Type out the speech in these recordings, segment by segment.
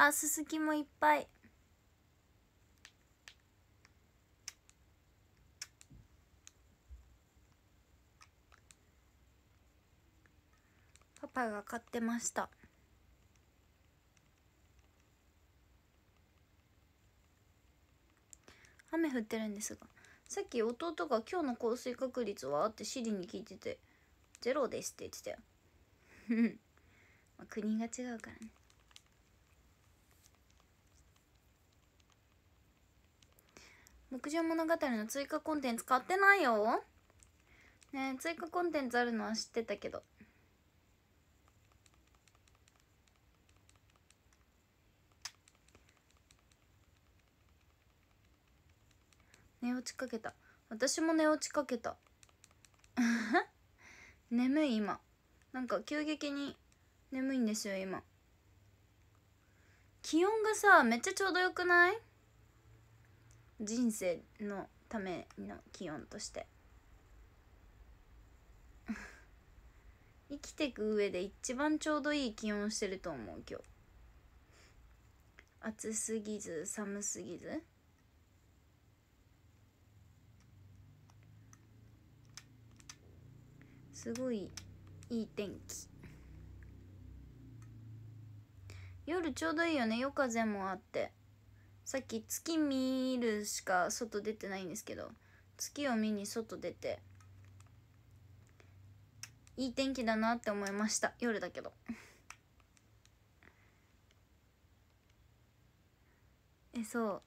あすすきもいっぱい。パパが買ってました。雨降ってるんですがさっき弟が「今日の降水確率は?」ってシリに聞いてて「ゼロです」って言ってたよ。まあ国が違うからね。牧場物語の追加コンテンツ買ってないよ。ね追加コンテンツあるのは知ってたけど。寝落ちかけた。私も寝落ちかけた。眠い今。なんか急激に眠いんですよ今。気温がさめっちゃちょうどよくない？人生のための気温として。生きていく上で一番ちょうどいい気温してると思う今日。暑すぎず寒すぎず。すごいいい天気。夜ちょうどいいよね夜風もあって。さっき月見るしか外出てないんですけど月を見に外出ていい天気だなって思いました。夜だけど。えそう。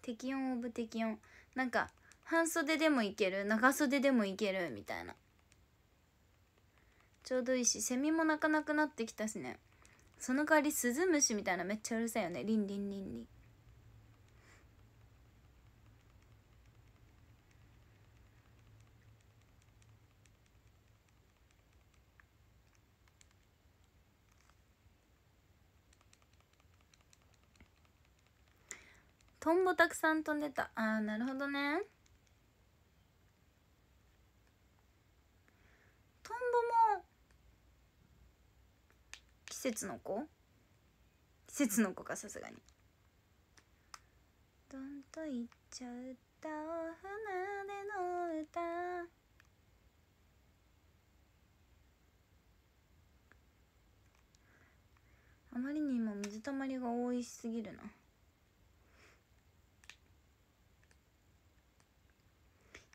適温オブ適温。なんか半袖でもいける長袖でもいけるみたいな。ちょうどいいしセミも鳴かなくなってきたしね。その代わりスズムシみたいなめっちゃうるさいよね。リンリンリンリン。トンボたくさん飛んでた。あーなるほどね。トンボも季節の子？季節の子かさすがに。どんと言っちゃったお花での歌あまりにも水たまりが多いすぎるな。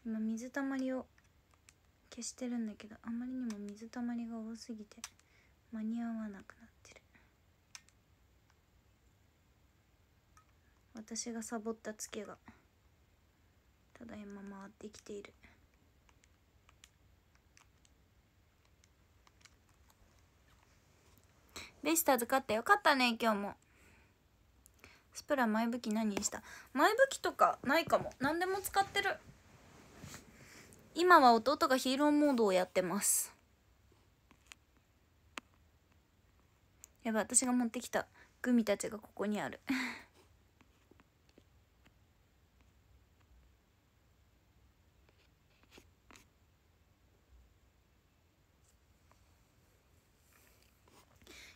今水たまりを消してるんだけどあまりにも水たまりが多すぎて間に合わなくなってる。私がサボったツケがただいま回ってきている。ベイスターズ勝ったよかったね今日も。スプラ前武器何にした？前武器とかないかも。何でも使ってる。今は弟がヒーローモードをやってます。やばい私が持ってきた。グミたちがここにある。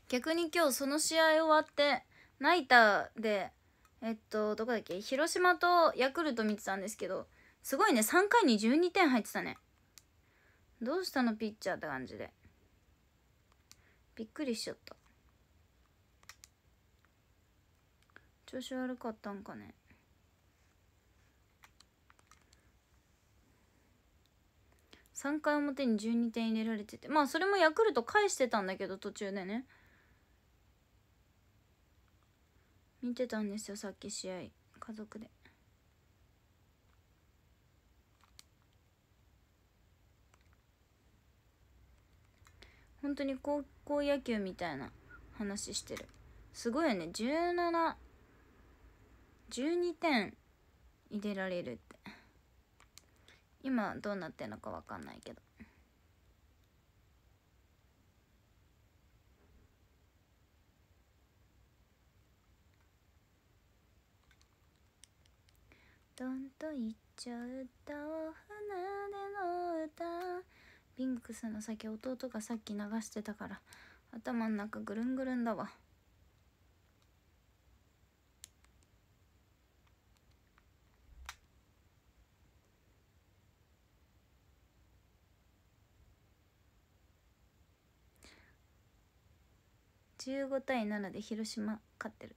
逆に今日その試合終わってナイターでえっとどこだっけ？広島とヤクルト見てたんですけどすごいね。3回に12点入ってたね。どうしたの？ピッチャーって感じで。びっくりしちゃった。調子悪かったんかね。3回表に12点入れられてて。まあそれもヤクルト返してたんだけど途中でね。見てたんですよさっき試合。家族で。本当に高校野球みたいな話してる。すごいよね。17 12点入れられるって。今どうなってんのか分かんないけど。どんと言っちゃった。お花での歌。ピンクスの先弟がさっき流してたから頭ん中ぐるんぐるんだわ。15対7で広島勝ってる。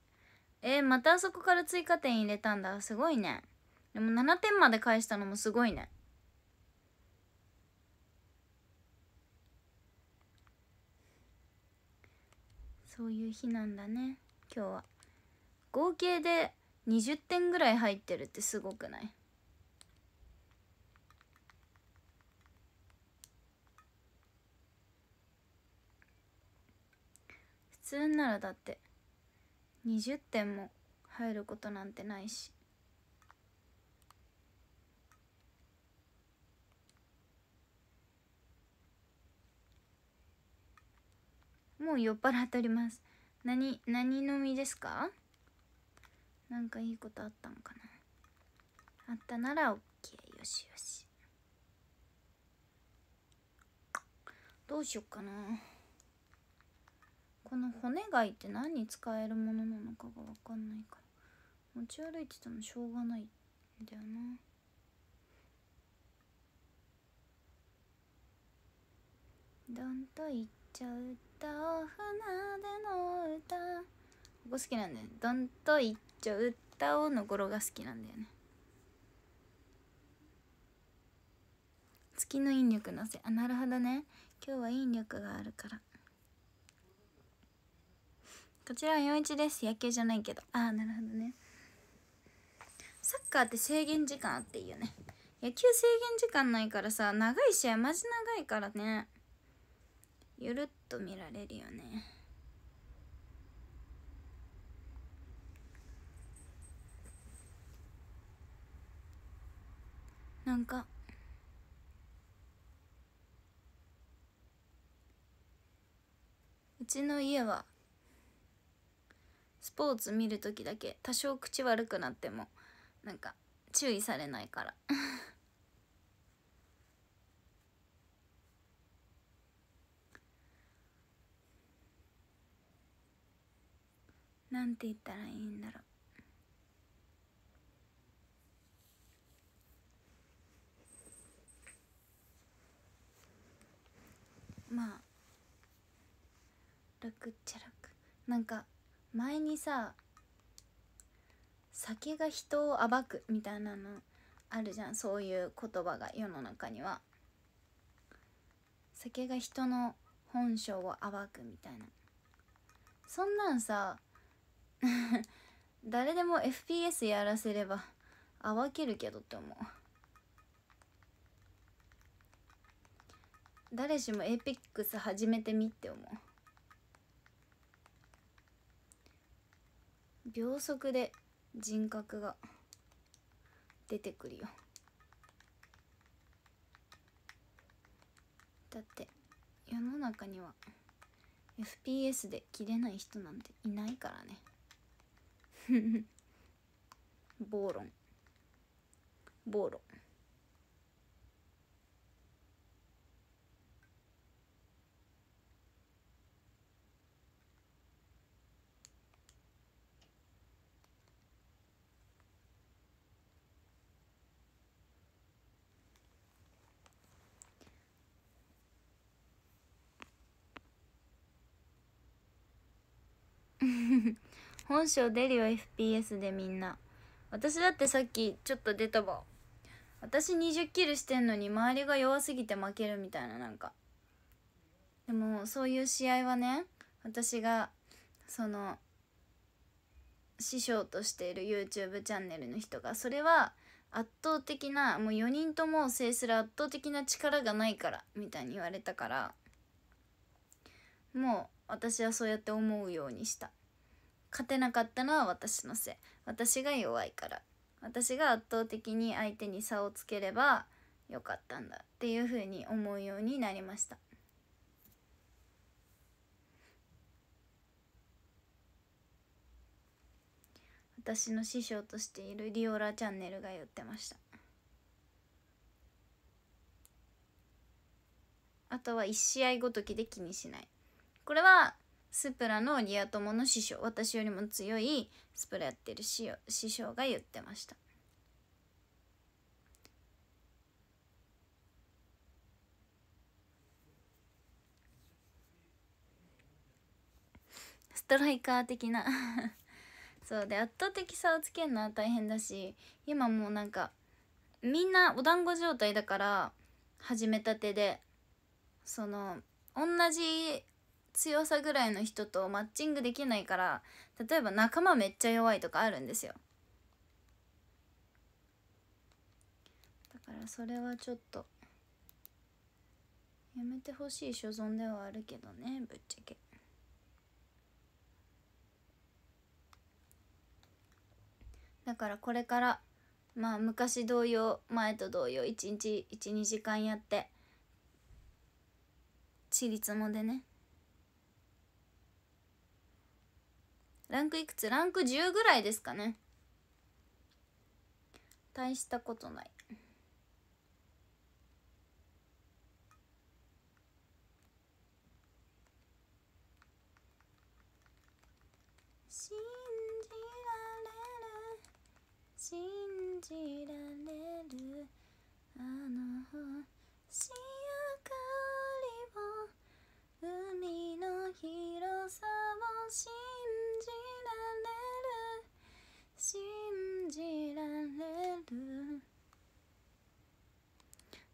えー、またあそこから追加点入れたんだ。すごいね。でも7点まで返したのもすごいね。そういう日なんだね。今日は。合計で20点ぐらい入ってるってすごくない？普通ならだって20点も入ることなんてないし。もう酔っ払っております。何何飲みですか？なんかいいことあったんかな？あったなら OK よしよし。どうしよっかな。この骨貝って何に使えるものなのかが分かんないから。持ち歩いててもしょうがないんだよな。どんと言っちゃうと船での歌。ここ好きなんだよどんと言っちゃう歌おの頃が好きなんだよね。月の引力のせ。あなるほどね。今日は引力があるから。こちらは41です。野球じゃないけど。ああなるほどね。サッカーって制限時間あっていいよね。野球制限時間ないからさ長い試合マジ長いからね。ゆるっと見られるよね。なんか。うちの家はスポーツ見る時だけ多少口悪くなってもなんか注意されないから。なんて言ったらいいんだろう。まあ楽っちゃ楽。なんか前にさ酒が人を暴くみたいなのあるじゃん。そういう言葉が世の中には。酒が人の本性を暴くみたいな。そんなんさ 誰でも FPS やらせれば暴けるけどって思う。誰しも APEX 始めてみって思う。秒速で人格が出てくるよ。だって世の中には FPS で切れない人なんていないからね。暴論暴論本性出るよ FPS でみんな。私だってさっきちょっと出たわ私20キルしてんのに周りが弱すぎて負けるみたいななんか。でもそういう試合はね私がその師匠としている YouTube チャンネルの人がそれは圧倒的なもう4人とも制する圧倒的な力がないからみたいに言われたからもう私はそうやって思うようにした。勝てなかったのは私のせい。私が弱いから。私が圧倒的に相手に差をつければよかったんだっていうふうに思うようになりました。私の師匠としているリオラチャンネルが言ってました。あとは1試合ごときで気にしない。これはスプラのリア友の師匠私よりも強いスプラやってる師匠が言ってました。ストライカー的な。そうで圧倒的差をつけるのは大変だし今もうなんかみんなお団子状態だから始めたてでその同じ強さぐらいの人とマッチングできないから例えば仲間めっちゃ弱いとかあるんですよ。だからそれはちょっとやめてほしい所存ではあるけどねぶっちゃけ。だからこれからまあ昔同様前と同様1日12時間やってちりつもでねランクいくつ？ランク10ぐらいですかね。大したことない。信じられる。信じられる。あの星明かりを海の広さを信じられる。信じられる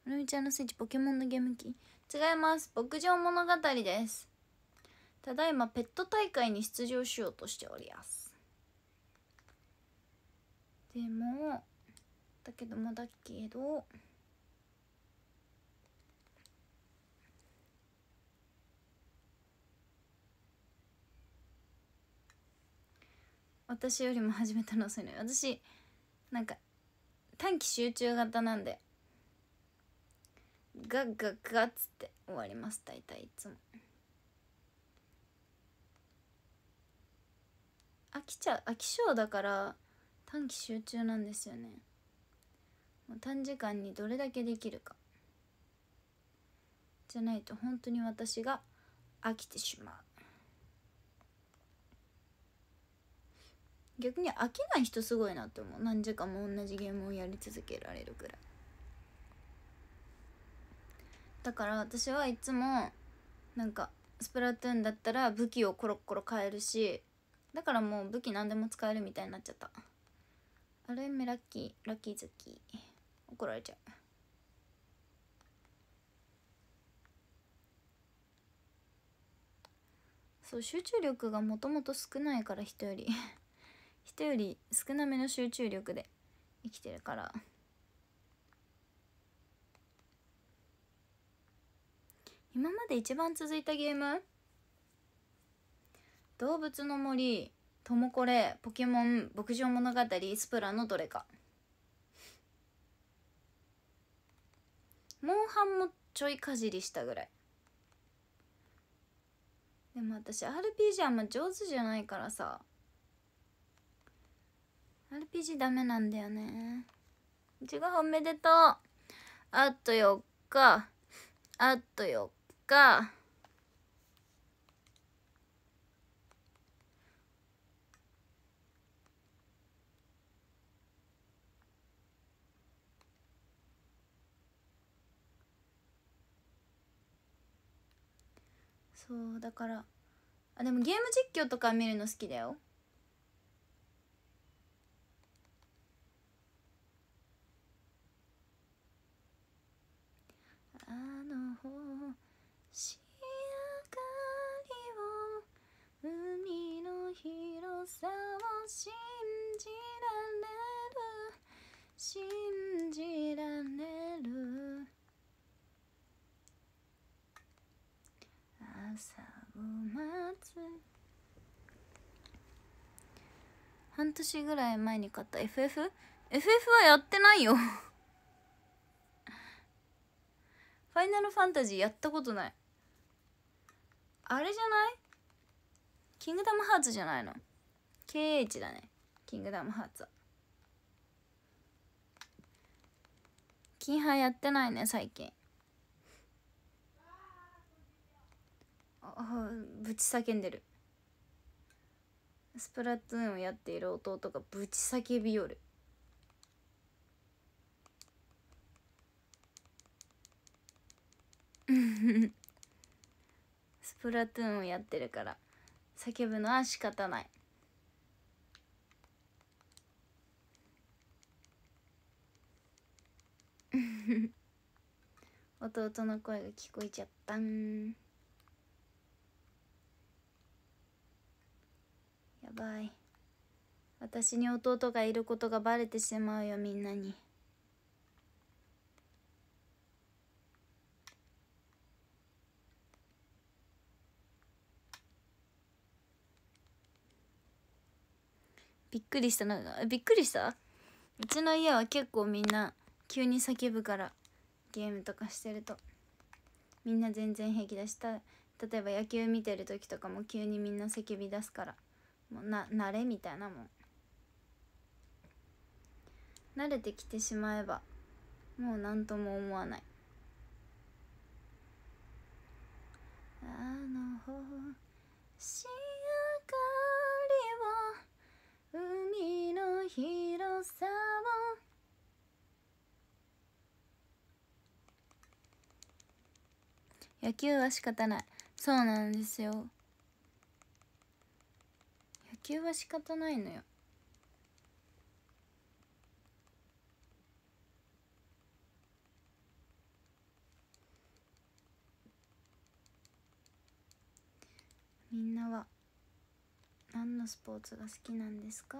まるみちゃんのスイッチポケモンのゲーム機。違います。牧場物語です。ただいまペット大会に出場しようとしております。でもだけどもだけど私よりも始めたの？遅いのよ。私なんか短期集中型なんで。ガッガッガッつって終わります。大体いつも。飽きちゃう。飽き性だから短期集中なんですよね。もう短時間にどれだけできるか。じゃないと本当に私が飽きてしまう。逆に飽きない人すごいなって思う。何時間も同じゲームをやり続けられるくらい。だから私はいつもなんかスプラトゥーンだったら武器をコロッコロ変えるしだからもう武器何でも使えるみたいになっちゃった。ある意味ラッキーラッキー好き怒られちゃう。そう集中力がもともと少ないから人より。人より少なめの集中力で生きてるから。今まで一番続いたゲーム？動物の森トモコレポケモン牧場物語スプラのどれか。モンハンもちょいかじりしたぐらい。でも私 RPG あんま上手じゃないからさ。RPG ダメなんだよね。違うおめでとうあと4日。あと4日。そうだから。あでもゲーム実況とか見るの好きだよあの星明かりを海広さを信じられる。信じられる。朝を待つ。半年ぐらい前に買った FF?FF はやってないよ。ファイナルファンタジーやったことない。あれじゃない？キングダムハーツじゃないの？KH だね。キングダムハーツは。金ハやってないね最近。あぶち叫んでる。スプラトゥーンをやっている弟がぶち叫びよる。スプラトゥーンをやってるから。叫ぶのは仕方ない。弟の声が聞こえちゃったん。やばい。私に弟がいることがバレてしまうよみんなに。びっくりしたな。びっくりした？うちの家は結構みんな急に叫ぶからゲームとかしてると。みんな全然平気だした例えば野球見てる時とかも急にみんな叫び出すからもうな慣れみたいなもん。慣れてきてしまえばもう何とも思わない。あの星明かりを海の広さを。野球は仕方ない。そうなんですよ。野球は仕方ないのよ。みんなは何のスポーツが好きなんですか？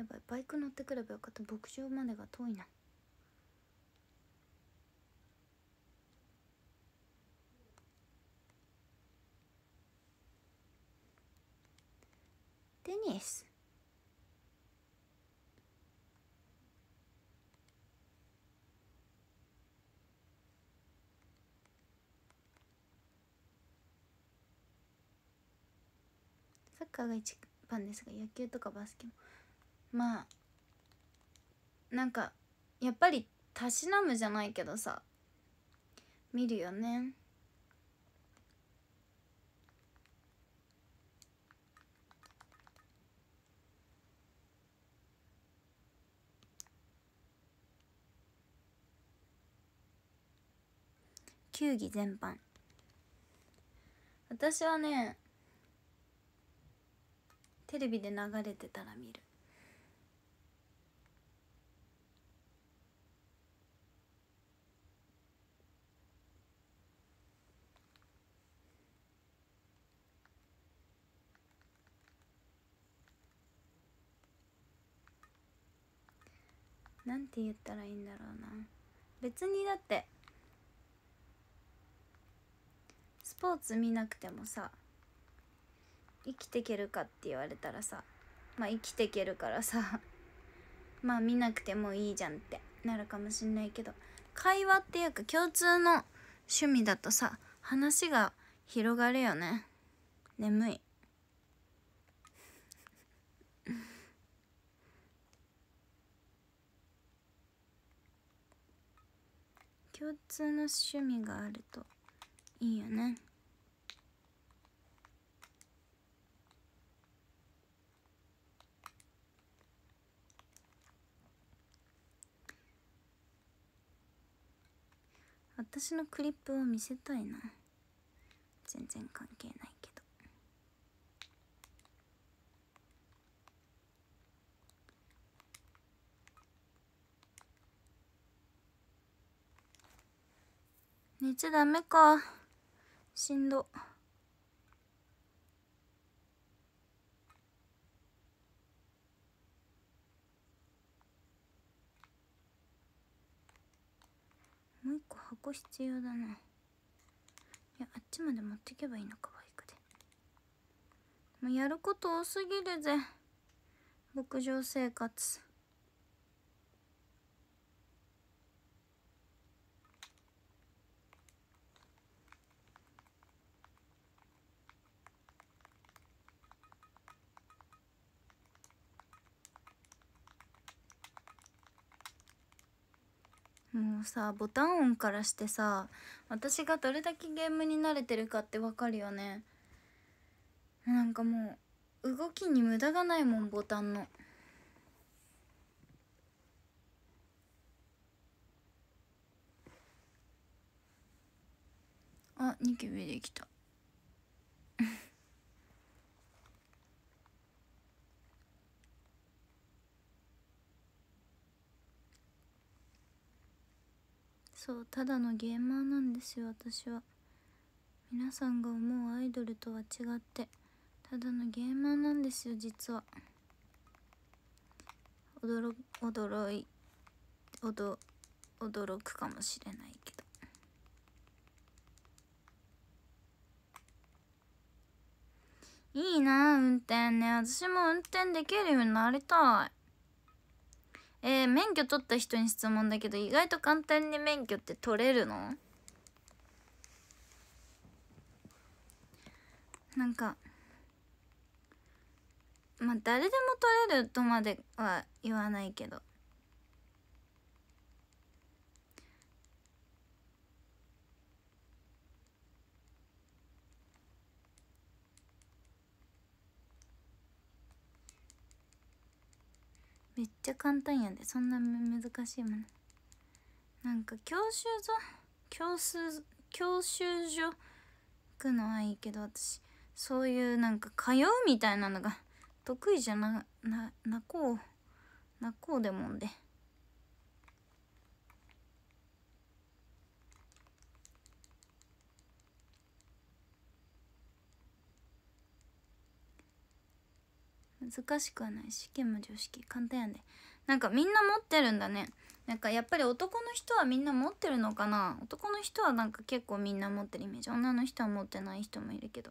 やばいバイク乗ってくればよかった。牧場までが遠いな。テニス。サッカーが一番ですが野球とかバスケも。まあなんかやっぱりたしなむじゃないけどさ。見るよね。球技全般。私はねテレビで流れてたら見る。なんて言ったらいいんだろうな。別にだってスポーツ見なくてもさ生きていけるかって言われたらさまあ生きていけるからさ まあ見なくてもいいじゃんってなるかもしんないけど会話っていうか共通の趣味だとさ話が広がるよね。眠い。共通の趣味があるといいよね。私のクリップを見せたいな。全然関係ないけど寝ちゃダメか。しんど。もう一個箱必要だな。いやあっちまで持ってけばいいのかバイクで。もうやること多すぎるぜ。牧場生活。もうさボタン音からしてさ私がどれだけゲームに慣れてるかってわかるよねなんかもう動きに無駄がないもんボタンの。あニキビできたそうただのゲーマーなんですよ私は。皆さんが思うアイドルとは違ってただのゲーマーなんですよ実は。驚驚い驚驚くかもしれないけど。いいな運転ね。私も運転できるようになりたい。えー、免許取った人に質問だけど意外と簡単に免許って取れるの？なんかまあ誰でも取れるとまでは言わないけど。めっちゃ簡単やで。そんな難しいもの。なんか教習所？教習教習所？行くのはいいけど私。そういうなんか通うみたいなのが得意じゃなななこう。なこうでもんで。難しくはない試験も常識簡単やでなんかみんな持ってるんだね。なんかやっぱり男の人はみんな持ってるのかな。男の人はなんか結構みんな持ってるイメージ。女の人は持ってない人もいるけど。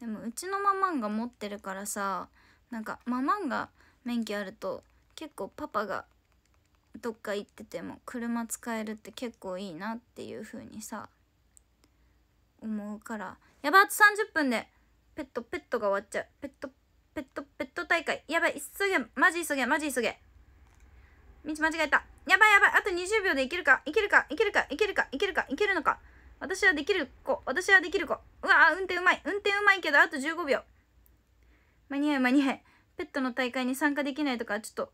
でもうちのママンが持ってるからさなんかママンが免許あると結構パパがどっか行ってても車使えるって結構いいなっていう風にさ思うから。やばあと30分で。ペットペットが終わっちゃう。ペットペットペット大会。やばい。急げ。マジ急げ。マジ急げ。道間違えた。やばいやばい。あと20秒でいけるか。いけるか。いけるか。いけるか。いけるか。いけるのか。私はできる子。私はできる子。うわ運転うまい。運転うまいけどあと15秒。間に合う。間に合う。ペットの大会に参加できないとかちょっと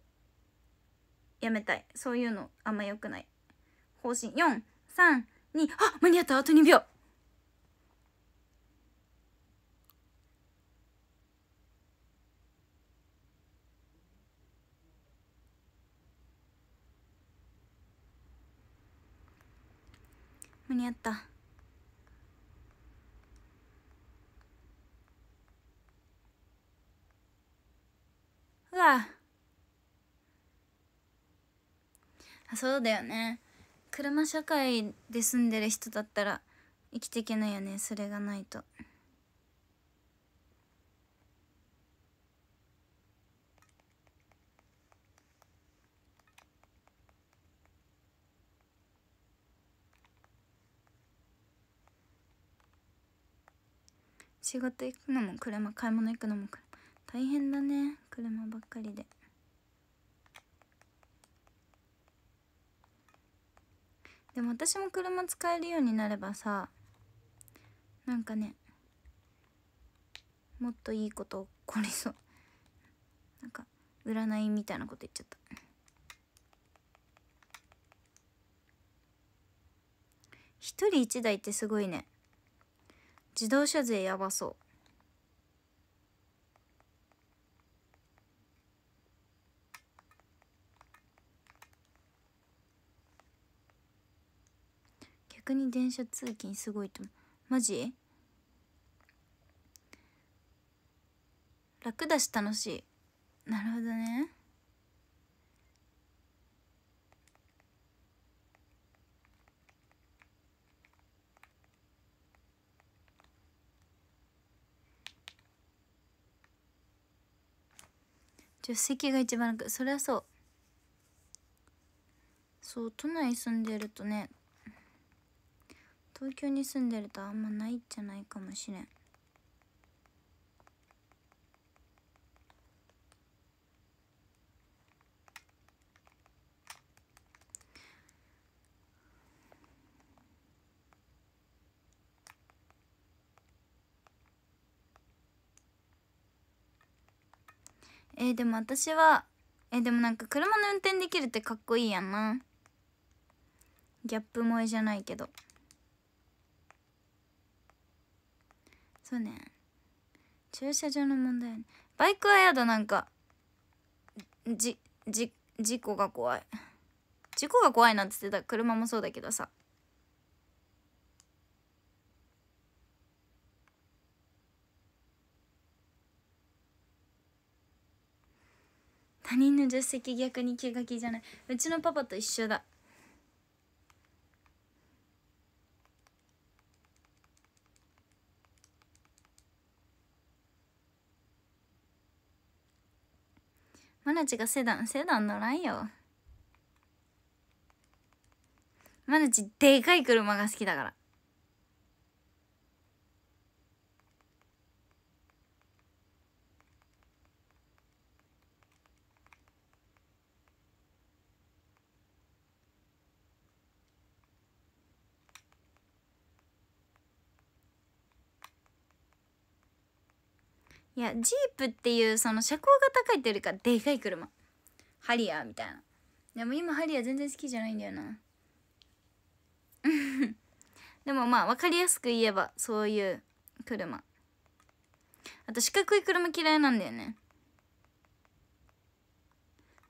やめたい。そういうのあんま良くない。方針。432あ間に合った。あと2秒。間に合った。うわ。あそうだよね。車社会で住んでる人だったら生きていけないよねそれがないと。仕事行くのも車買い物行くのも車大変だね車ばっかりで。でも私も車使えるようになればさなんかねもっといいこと起こりそう。なんか占いみたいなこと言っちゃった。一人一台ってすごいね。自動車税やばそう。逆に電車通勤すごいと思う。マジ？楽だし楽しい。なるほどね。助手席が一番楽そりゃそう。そう都内住んでるとね東京に住んでるとあんまないじゃないかもしれん。えー、でも私はえー、でもなんか車の運転できるってかっこいいやんな。ギャップ萌えじゃないけど。そうね。駐車場の問題バイクはやだなんか。じじ事故が怖い。事故が怖いなんて言ってた。車もそうだけどさ。他人の助手席逆に気が気じゃない。うちのパパと一緒だ。マナチがセダンセダン乗らんよ。マナチでかい車が好きだから。いやジープっていうその車高が高いっていうよりかでかい車。ハリアーみたいな。でも今ハリアー全然好きじゃないんだよな。でもまあ分かりやすく言えばそういう車。あと四角い車嫌いなんだよね。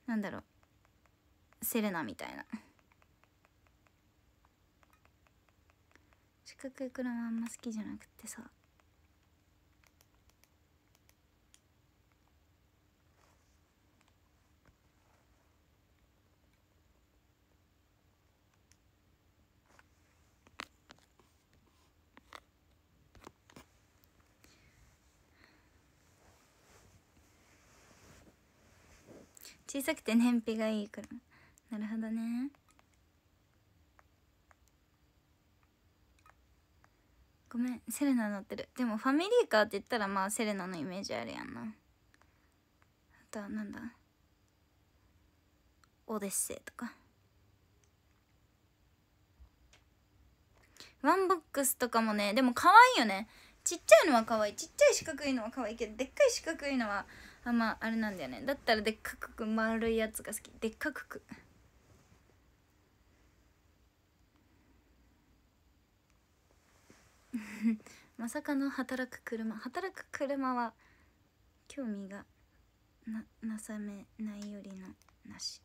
なんだろう。セレナみたいな。四角い車あんま好きじゃなくてさ。小さくて燃費がいい車なるほどね。ごめんセレナ乗ってる。でもファミリーカーって言ったらまあセレナのイメージあるやんな。あとはなんだ？オデッセイとか。ワンボックスとかもねでも可愛いよね。ちっちゃいのは可愛い。ちっちゃい四角いのは可愛いけどでっかい四角いのはあんまあれなんだよね。だったらでっかく丸いやつが好き。でっかくく。まさかの働く車。働く車は興味がななさめないよりのなし。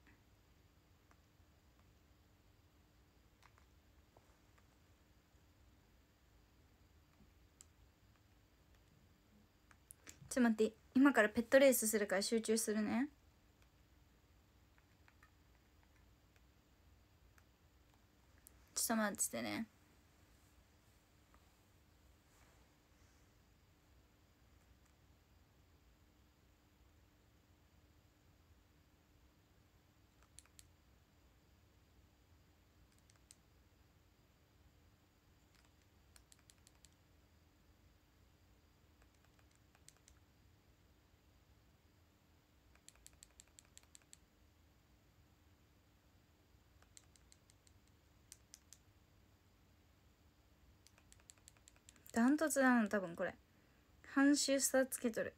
ちょっと待って。今からペットレースするから集中するね。ちょっと待っててね。ダントツなの多分これ。半周差つけとる。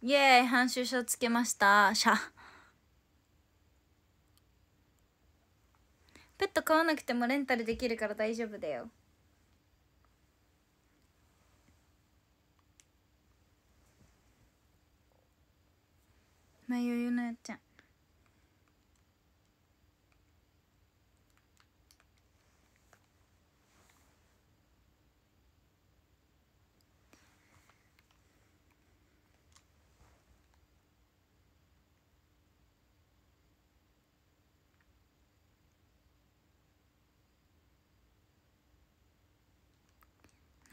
イエーイ半周差つけました。シャ。ペット飼わなくてもレンタルできるから大丈夫だよ。まあ余裕のやっちゃん。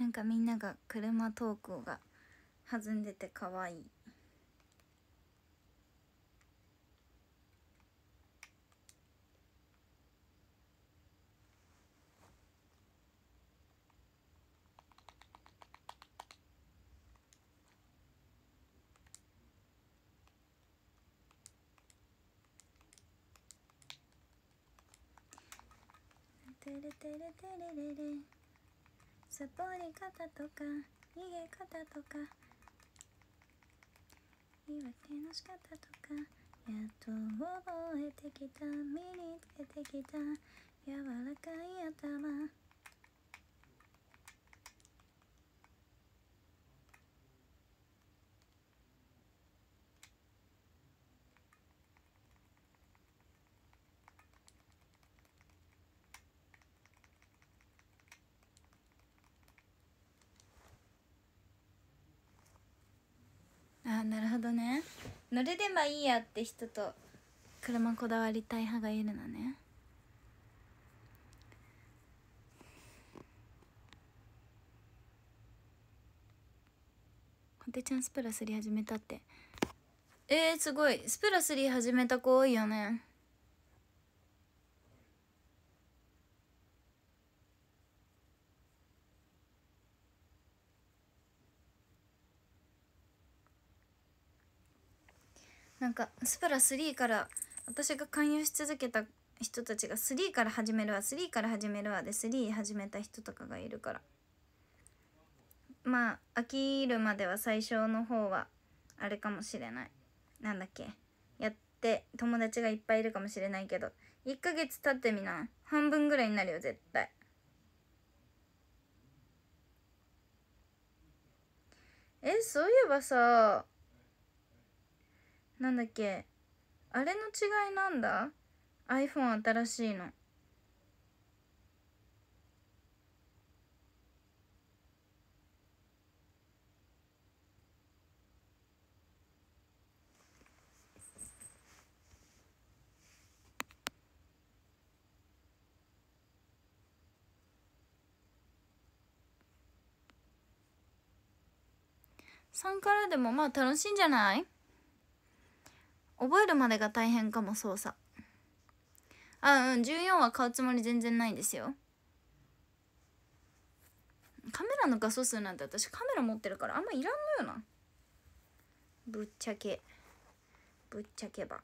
なんかみんなが車トークが弾んでて可愛い。テレテレテレレレ。サポり方とか逃げ方とか。言い訳の仕方とか。やっと覚えてきた。身につけてきた。柔らかい頭。なるほどね。乗れればいいやって人と車こだわりたい派がいるのね。ホテちゃんスプラスリ始めたって。えー、すごい。スプラスリ始めた子多いよね。なんかスプラ3から私が勧誘し続けた人たちが3から始めるわ3から始めるわで3始めた人とかがいるから。まあ飽きるまでは最初の方はあれかもしれない。なんだっけ。やって友達がいっぱいいるかもしれないけど1ヶ月経ってみな半分ぐらいになるよ絶対。えそういえばさなんだっけ？あれの違いなんだ？iPhone 新しいの。3からでもまあ楽しいんじゃない？覚えるまでが大変かも操作。あうん14は買うつもり全然ないんですよ。カメラの画素数なんて私カメラ持ってるからあんまいらんのよな。ぶっちゃけ。ぶっちゃけば。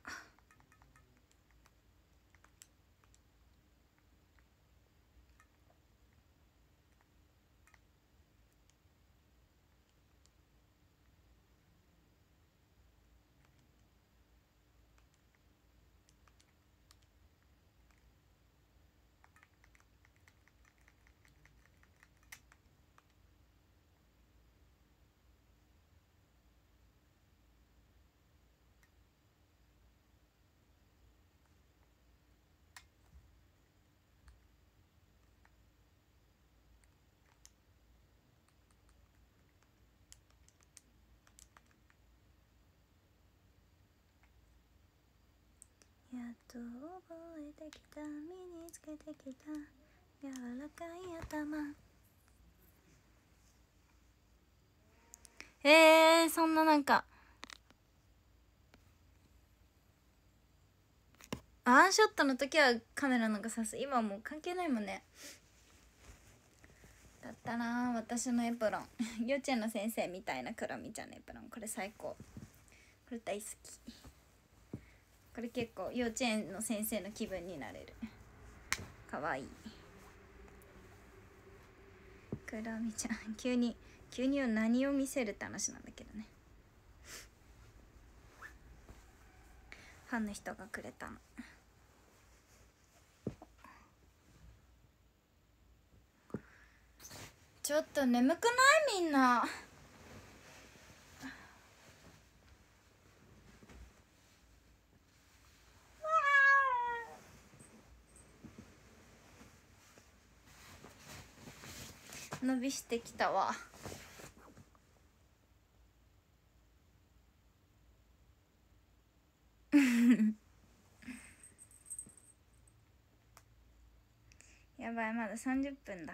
と覚えてきた身につけてきた柔らかい頭。えー、そんななんか。ワンショットの時はカメラなんかさす。今はもう関係ないもんね。だったな。私のエプロン。幼稚園の先生みたいなクロミちゃんのエプロン。これ最高。これ大好き。これ結構幼稚園の先生の気分になれる。かわいい。クラミちゃん急に急に何を見せるって話なんだけどね。ファンの人がくれたの。ちょっと眠くない？みんな。伸びしてきたわ。やばいまだ30分だ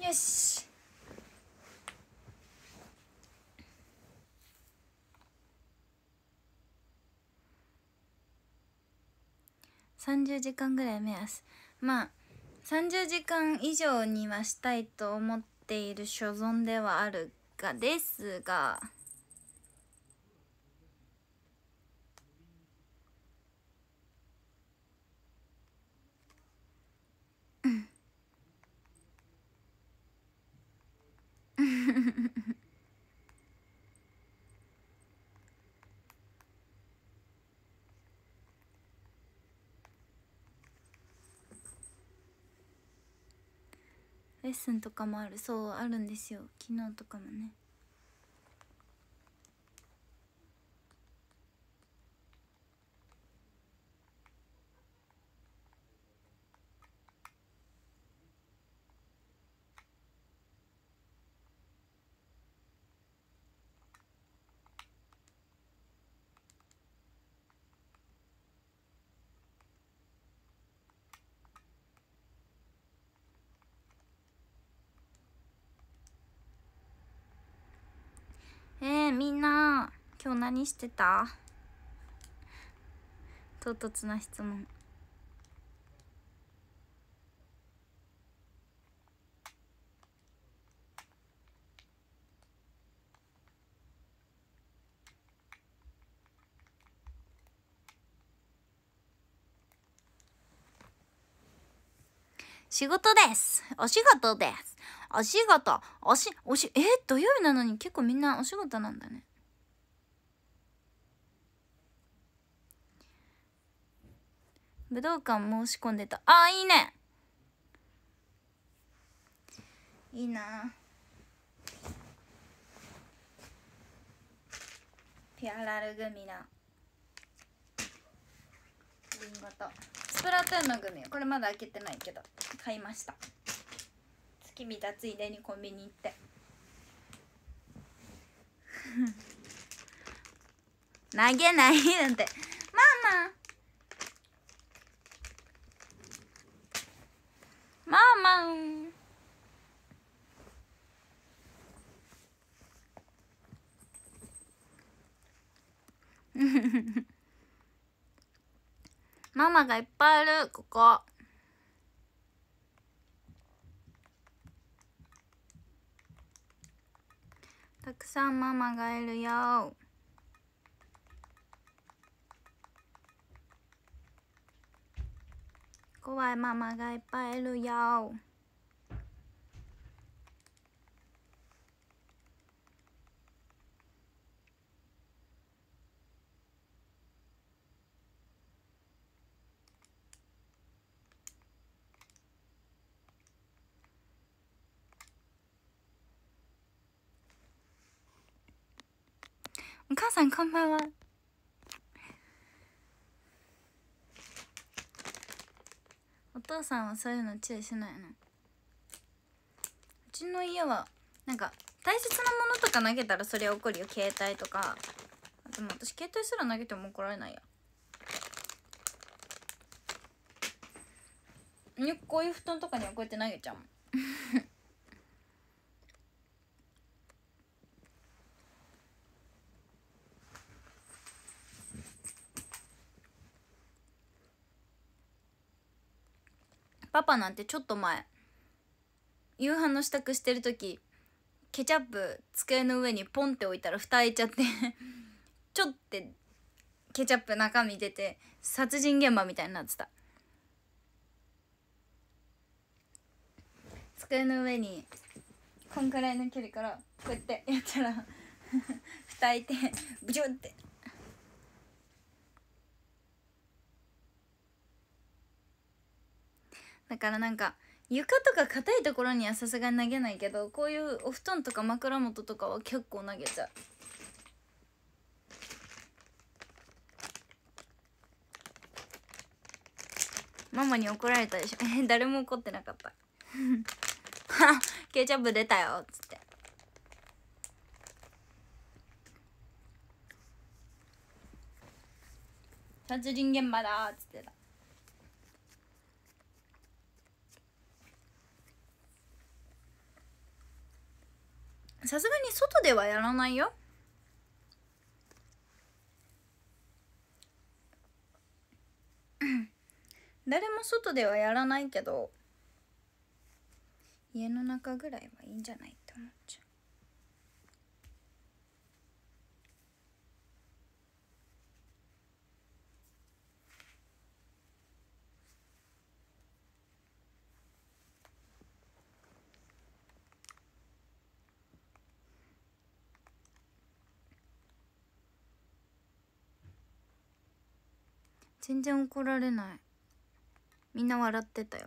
よし30時間ぐらい目安。まあ30時間以上にはしたいと思っている所存ではあるがですがレッスンとかもあるそうあるんですよ。昨日とかもね。みんな今日何してた？唐突な質問。仕事です。お仕事です。お仕事おしおしえー、土曜日なのに結構みんなお仕事なんだね。武道館申し込んでた。あーいいね。いいな。ピアラルグミのりんごと。スプラトゥーンのグミ。これまだ開けてないけど。買いました。月見たついでにコンビニ行って。投げないなんて。ママ。ママ。ママがいっぱいいるここ。たくさんママがいるよ。怖いママがいっぱいいるよ。お母さんこんばんは。お父さんはそういうの注意しないの？うちの家はなんか大切なものとか投げたらそれは怒るよ。携帯とか。でも私携帯すら投げても怒られないやこういう布団とかにはこうやって投げちゃうパパなんてちょっと前。夕飯の支度してる時ケチャップ机の上にポンって置いたら蓋開いちゃって ちょってケチャップ中身出て殺人現場みたいになってた。机の上にこんくらいの距離からこうやってやったら 蓋開いてブチュって。だからなんか床とか硬いところにはさすがに投げないけどこういうお布団とか枕元とかは結構投げちゃう。ママに怒られたでしょ？え 誰も怒ってなかった。ケチャップ出たよっつって。殺人現場だっつってた。さすがに外ではやらないよ。誰も外ではやらないけど家の中ぐらいはいいんじゃないって思っちゃう全然怒られない。みんな笑ってたよ。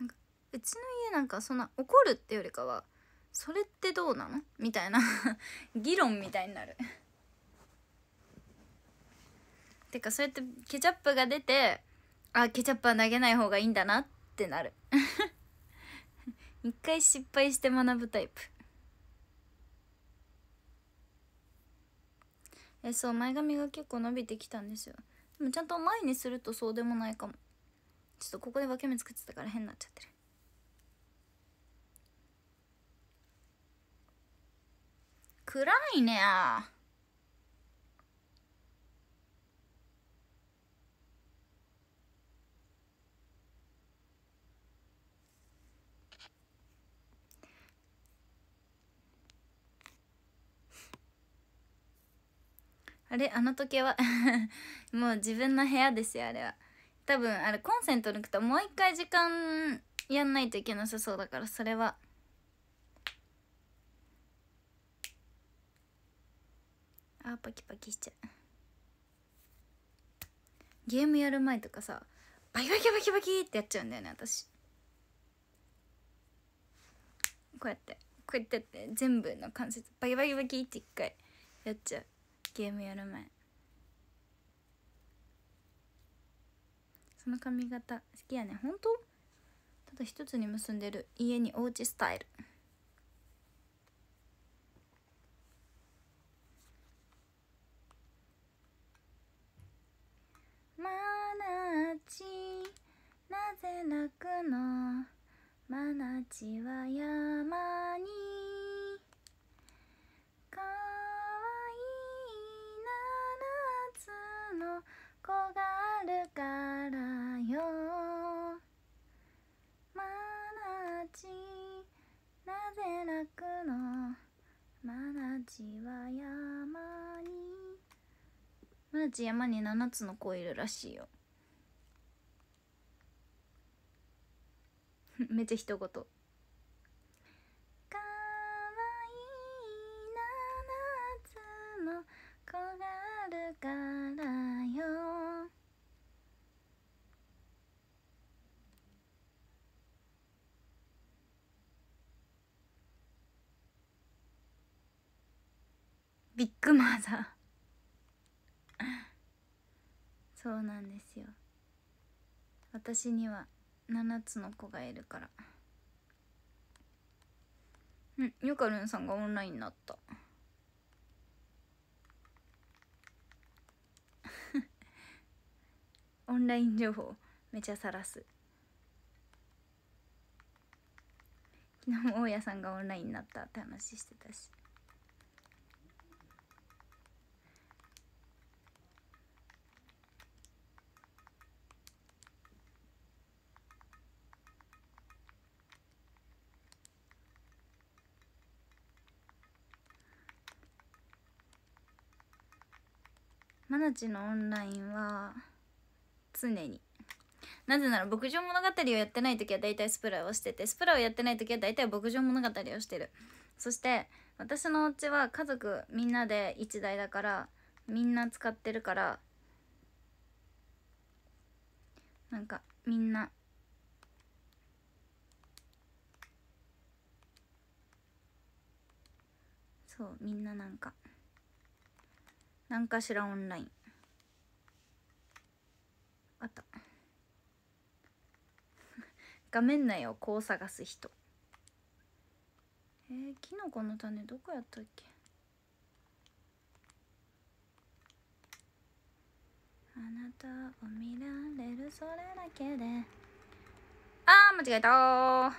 なんかうちの家なんかそんな怒るってよりかはそれってどうなの？みたいな 議論みたいになる。てかそうやってケチャップが出てあケチャップは投げない方がいいんだなってなる。一回失敗して学ぶタイプ。えそう前髪が結構伸びてきたんですよ。でもちゃんと前にするとそうでもないかも。ちょっとここで分け目作ってたから変になっちゃってる。暗いね。ああれあの時計は。もう自分の部屋ですよあれは。多分あれコンセント抜くともう一回時間やんないといけなさそうだからそれは。あパキパキしちゃう。ゲームやる前とかさバキバキバキバキってやっちゃうんだよね私。こうやってこうやってやって全部の関節バキバキバキって一回やっちゃう。ゲームやる前。その髪型好きやね。本当？ただ一つに結んでる家におうちスタイル。まなちなぜ泣くの？まなちは山に。の子があるからよ。まなちなぜ泣くの？まなちは山に。まなち山に七つの子いるらしいよ。めっちゃ一言。かわいい七つの子がるからよ。ビッグマザー。そうなんですよ。私には7つの子がいるから。うんゆかるんさんがオンラインになった。オンライン情報めちゃさらす。昨日も大家さんがオンラインになったって話してたし。マナチのオンラインは常に。なぜなら牧場物語をやってない時は大体スプラをしててスプラをやってない時は大体牧場物語をしてる。そして私のお家は家族みんなで1台だからみんな使ってるからなんかみんなそうみんななんか何かしらオンラインあった画面内をこう探す人。えー、キノコの種どこやったっけ？あなたを見られるそれだけで。あー間違えた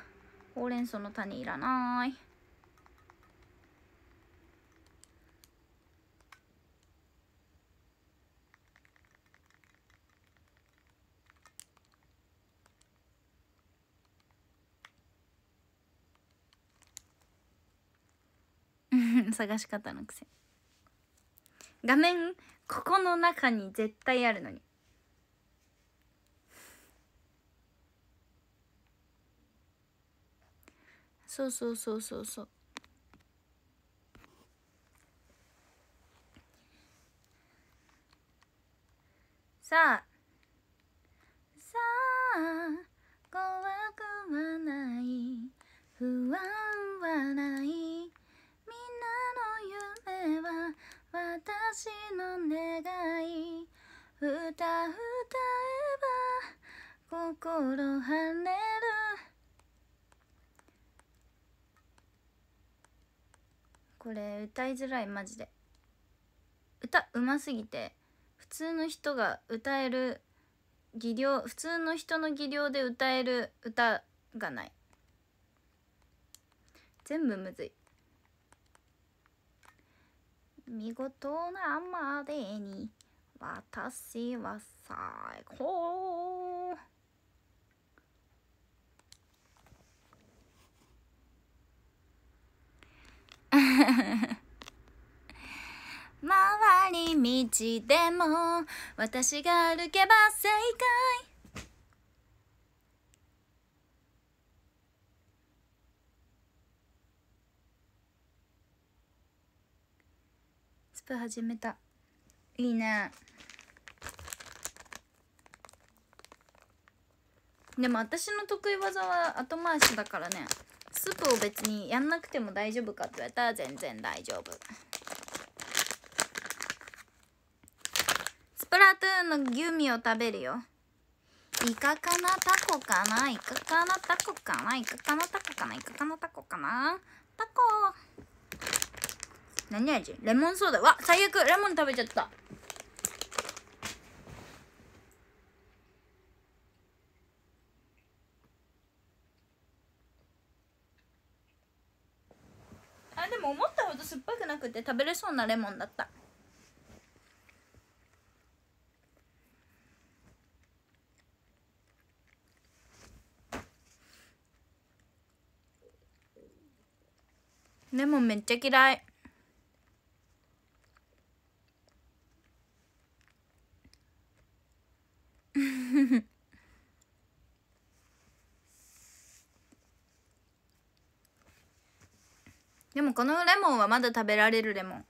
ほうれん草の種いらない。探し方のくせ画面ここの中に絶対あるのに。そうそうそうそうそう。さあ。さあ。心晴れる。これ歌いづらいマジで。歌うますぎて普通の人が歌える技量普通の人の技量で歌える歌がない。全部むずい。見事なまでに私は最高。回り道でも私が歩けば正解。スプ始めた。いいね。でも私の得意技は後回しだからね。スープを別にやんなくても大丈夫かって言われたら全然大丈夫。スプラトゥーンの牛ミを食べるよ。イカかなタコかなイカかなタコかなイカかなタコかなイカかなタコかなタコ。何味？レモンソーダ。わ最悪。レモン食べちゃったあでも思ったほど酸っぱくて食べれそうなレモンだった。レモンめっちゃ嫌いでもこのレモンはまだ食べられるレモン。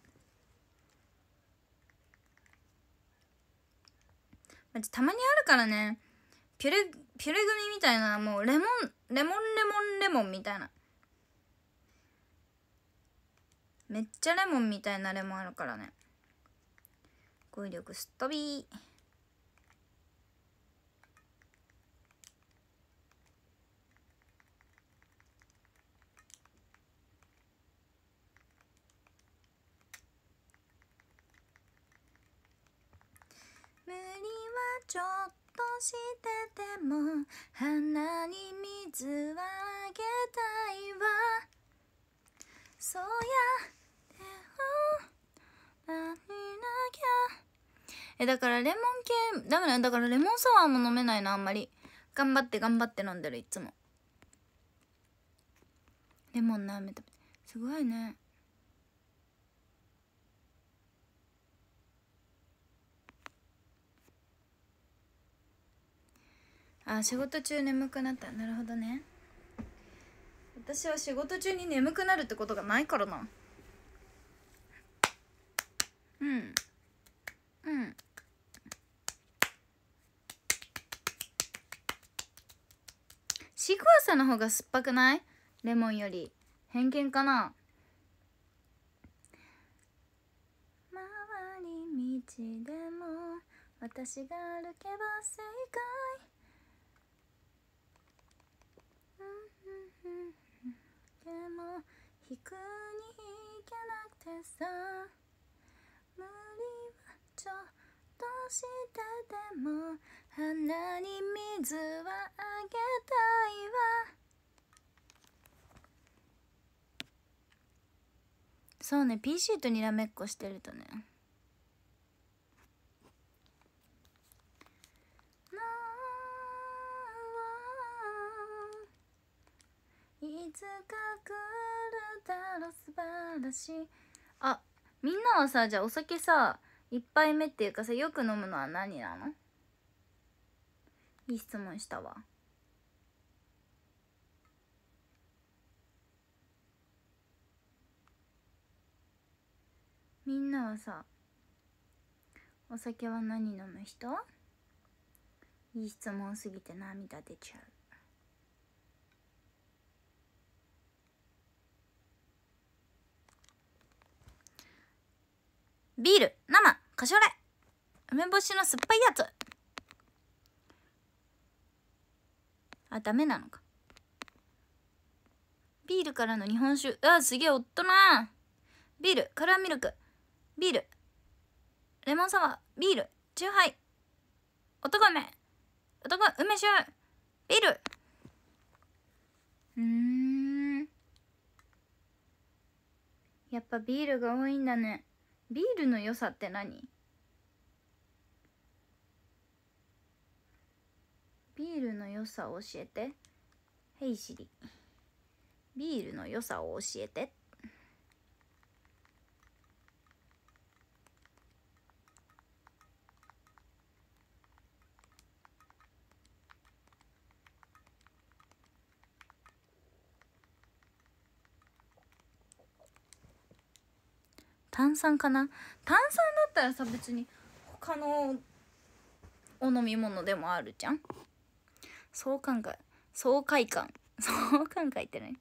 マジたまにあるからね。ピュレピュレグミみたいなもうレモンレモンレモンレモンみたいな。めっちゃレモンみたいなレモンあるからね。語彙力すっ飛び。無理はちょっとしてても鼻に水はあげたいわ。そうや手をなになきゃ。えだからレモン系ダメだよ。だからレモンサワーも飲めないなあんまり。頑張って頑張って飲んでるいつも。レモン舐めた。すごいね。あ仕事中眠くなった。なるほどね。私は仕事中に眠くなるってことがないからな。うん。うん。シークワーサーの方が酸っぱくない？レモンより。偏見かな？回り道でも私が歩けば正解。でも引くに引けなくてさ無理はちょっとしてでも鼻に水はあげたいわ。そうね PC とにらめっこしてるとね。いつか来るだろ素晴らしい。あみんなはさじゃあお酒さ1杯目っていうかさよく飲むのは何なの？いい質問したわ。みんなはさお酒は何飲む人？いい質問すぎて涙出ちゃう。ビール生カシオレ。梅干しの酸っぱいやつ。あダメなのか。ビールからの日本酒。あすげえおっとな。ビールカラーミルク。ビールレモンサワー。ビールチューハイ。男梅。男梅酒。ビール。うん。やっぱビールが多いんだね。ビールの良さって何？ビールの良さを教えて。ヘイシリ。ビールの良さを教えて。炭酸かな？炭酸だったらさ別に他のお飲み物でもあるじゃん？相関感爽快感。相関感って何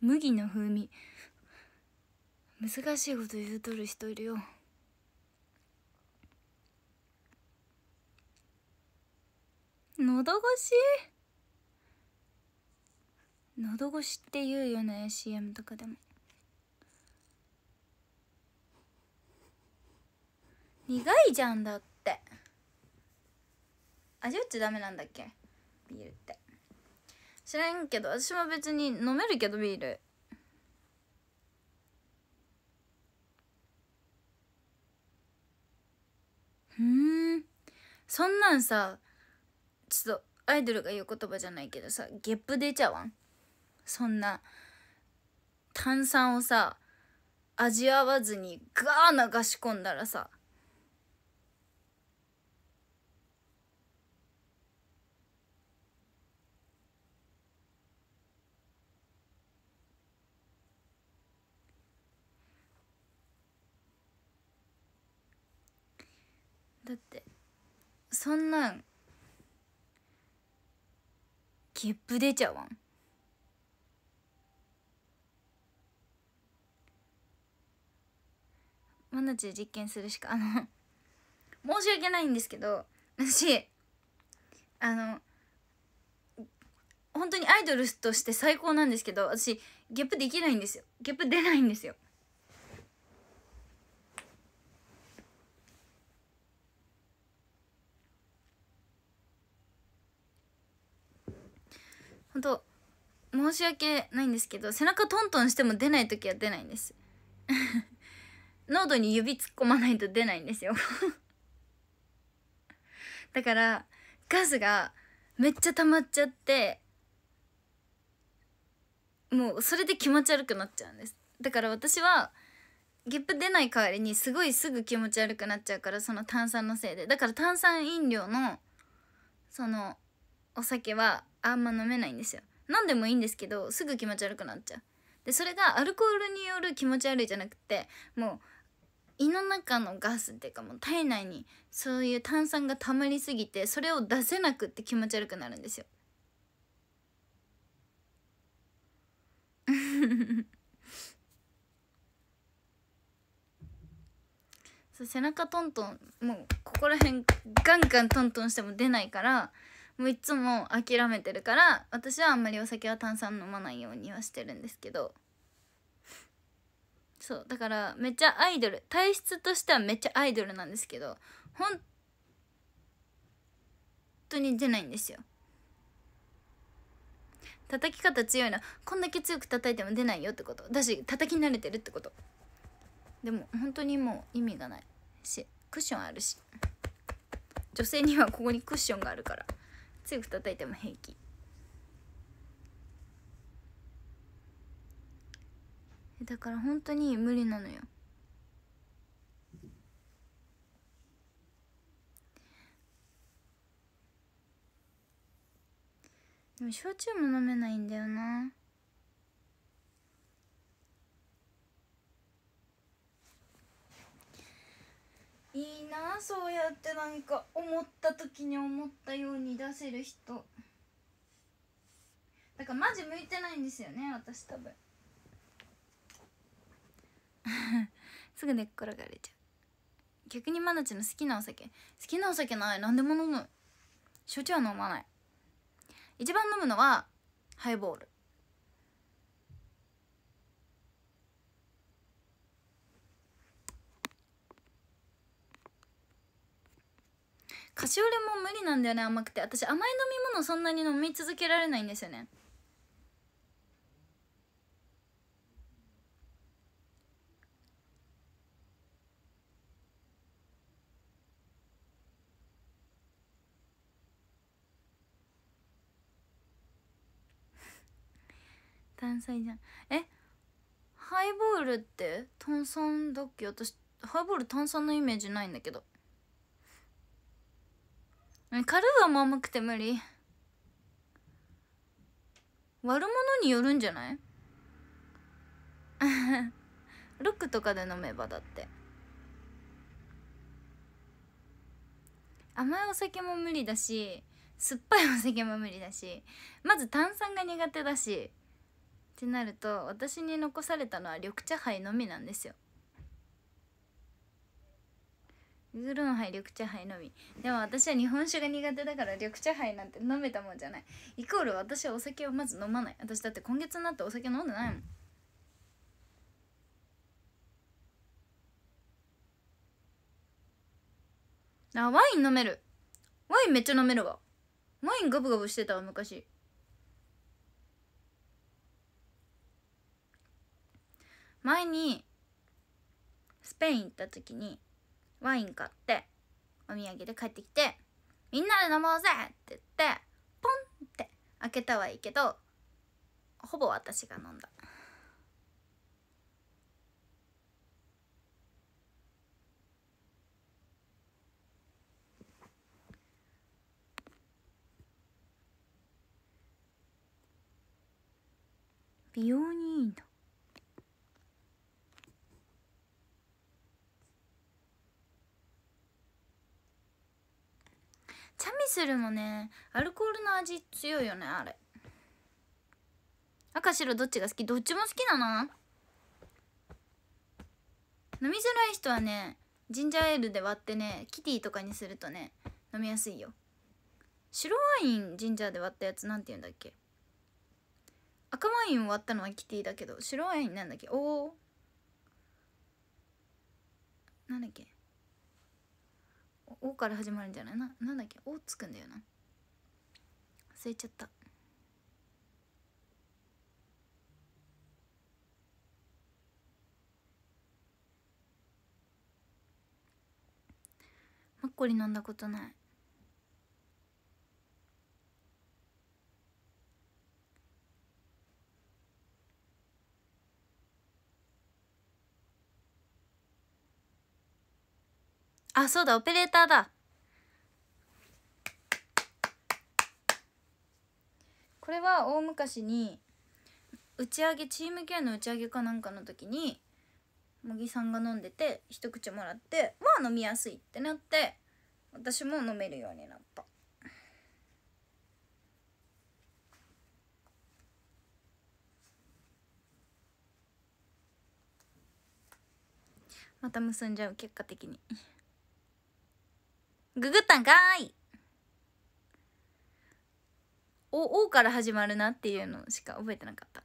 麦の風味。難しいこと言うとる人いるよ。喉越し？喉越しって言うよね CM とかでも。苦いじゃんだって。味打っちゃダメなんだっけ？ビールって。知らんけど。私も別に飲めるけどビール。うん。そんなんさちょっとアイドルが言う言葉じゃないけどさゲップ出ちゃわん？そんな炭酸をさ味わわずにガー流し込んだらさだってそんなんゲップ出ちゃうわん。マナチで実験するしかあの申し訳ないんですけど私あの本当にアイドルとして最高なんですけど私ゲップできないんですよ。ゲップ出ないんですよ。本当申し訳ないんですけど背中トントンしても出ない時は出ないんです。喉に指突っ込まないと出ないんですよ。だからガスがめっちゃ溜まっちゃってもうそれで気持ち悪くなっちゃうんです。だから私はゲップ出ない代わりにすごいすぐ気持ち悪くなっちゃうからその炭酸のせいで。だから炭酸飲料のそのお酒はあんま飲めないんですよ。飲んでもいいんですけどすぐ気持ち悪くなっちゃう。でそれがアルコールによる気持ち悪いじゃなくてもう胃の中のガスっていうかもう体内にそういう炭酸が溜まりすぎてそれを出せなくって気持ち悪くなるんですよ。そう背中トントンもうここら辺ガンガントントンしても出ないからもういつも諦めてるから私はあんまりお酒は炭酸飲まないようにはしてるんですけど。そうだからめっちゃアイドル体質としてはめっちゃアイドルなんですけど本当に出ないんですよ。叩き方強いな。こんだけ強く叩いても出ないよってこと。だし叩き慣れてるってこと。でも本当にもう意味がないしクッションあるし。女性にはここにクッションがあるから。強く叩いても平気。だから本当に無理なのよ。でも焼酎も飲めないんだよな「いいなそうやってなんか思った時に思ったように出せる人」だからマジ向いてないんですよね私多分。すぐ寝っ転がれちゃう。逆にマナチの好きなお酒。好きなお酒ない。何でも飲む。焼酎は飲まない。一番飲むのはハイボール。カシオレも無理なんだよね甘くて。私甘い飲み物そんなに飲み続けられないんですよね。炭酸じゃん。え？ハイボールって炭酸だっけ？私ハイボール炭酸のイメージないんだけど。カルーアも甘くて無理。割るものによるんじゃない？ロックとかで飲めばだって。甘いお酒も無理だし酸っぱいお酒も無理だしまず炭酸が苦手だし。ってなると私に残されたのは緑茶杯のみなんですよ。ウーロンハイ緑茶杯のみ。でも私は日本酒が苦手だから緑茶杯なんて飲めたもんじゃない。イコール私はお酒をまず飲まない。私だって今月になってお酒飲んでないもん。あワイン飲める。ワインめっちゃ飲めるわ。ワインガブガブしてたわ昔。前にスペイン行った時にワイン買ってお土産で帰ってきて「みんなで飲もうぜ!」って言ってポンって開けたはいいけどほぼ私が飲んだ美容にいいんだチャミスルもねアルコールの味強いよねあれ。赤白どっちが好き？どっちも好きだな。飲みづらい人はねジンジャーエールで割ってねキティとかにするとね飲みやすいよ。白ワインジンジャーで割ったやつなんて言うんだっけ？赤ワイン割ったのはキティだけど白ワインなんだっけ？おおなんだっけ「お」から始まるんじゃない？ななんだっけ「お」つくんだよな。忘れちゃった。マッコリ飲んだことない。あそうだオペレーターだこれは大昔に打ち上げチーム系の打ち上げかなんかの時に茂木さんが飲んでて一口もらってまあ飲みやすいってなって私も飲めるようになったまた結んじゃう結果的に。ググったんかい。お、おから始まるなっていうのしか覚えてなかった。